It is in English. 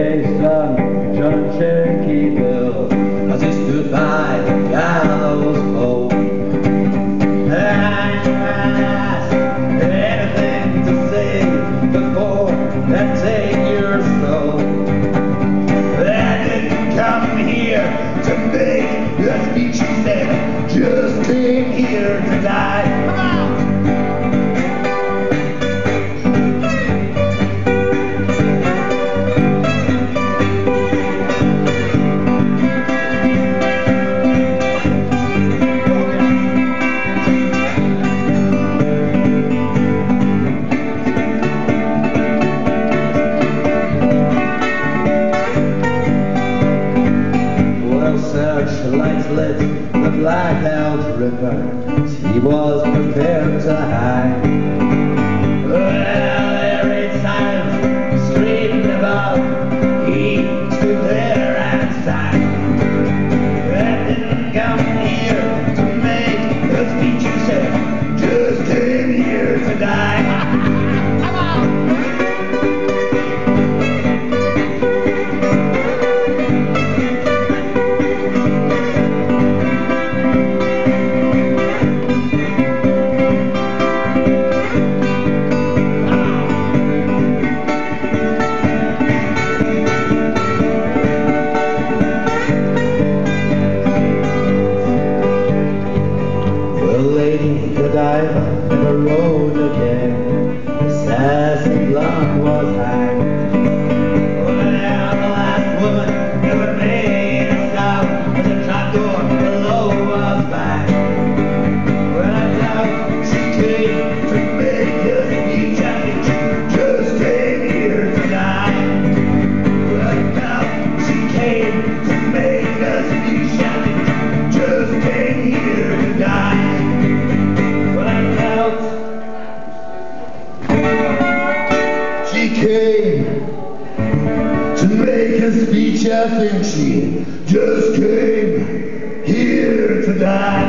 face on John Turkeyville as he stood by the gallows pole. And I asked anything to say before that take your soul. That didn't come here to make a speech, he said, just came here to die. Searchlights lit the blacked out river. She was prepared to hide. lady, the diver, never rode again. Sassy blonde came to make a speech, I think she just came here to die.